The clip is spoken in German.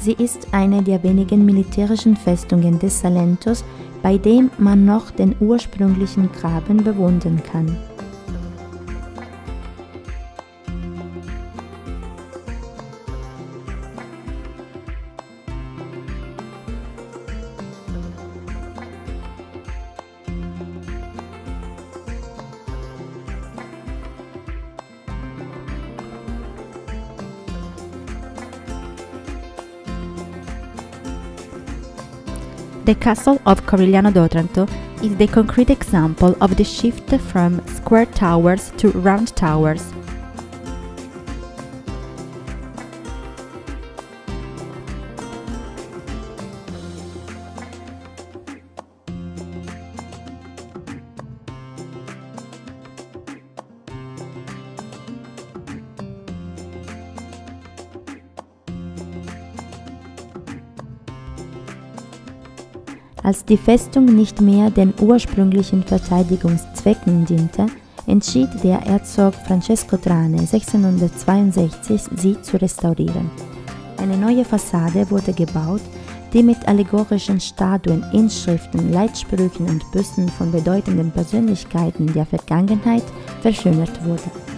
Sie ist eine der wenigen militärischen Festungen des Salentos, bei dem man noch den ursprünglichen Graben bewundern kann. The castle of Corigliano d'Otranto is the concrete example of the shift from square towers to round towers. Als die Festung nicht mehr den ursprünglichen Verteidigungszwecken diente, entschied der Herzog Francesco Trane 1662, sie zu restaurieren. Eine neue Fassade wurde gebaut, die mit allegorischen Statuen, Inschriften, Leitsprüchen und Büsten von bedeutenden Persönlichkeiten der Vergangenheit verschönert wurde.